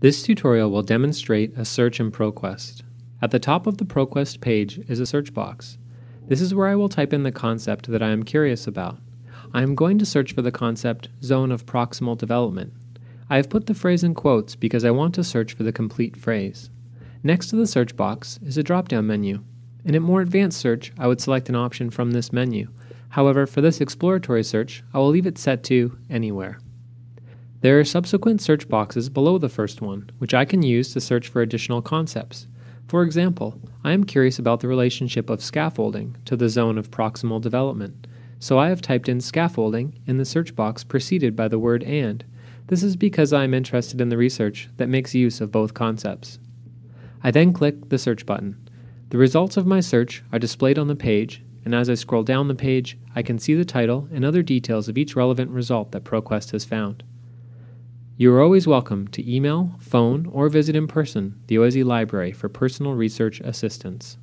This tutorial will demonstrate a search in ProQuest. At the top of the ProQuest page is a search box. This is where I will type in the concept that I am curious about. I am going to search for the concept zone of proximal development. I have put the phrase in quotes because I want to search for the complete phrase. Next to the search box is a drop down menu. In a more advanced search, I would select an option from this menu. However, for this exploratory search, I will leave it set to Anywhere. There are subsequent search boxes below the first one, which I can use to search for additional concepts. For example, I am curious about the relationship of scaffolding to the zone of proximal development, so I have typed in scaffolding in the search box preceded by the word and. This is because I am interested in the research that makes use of both concepts. I then click the search button. The results of my search are displayed on the page, and as I scroll down the page, I can see the title and other details of each relevant result that ProQuest has found. You are always welcome to email, phone, or visit in person the OISE Library for personal research assistance.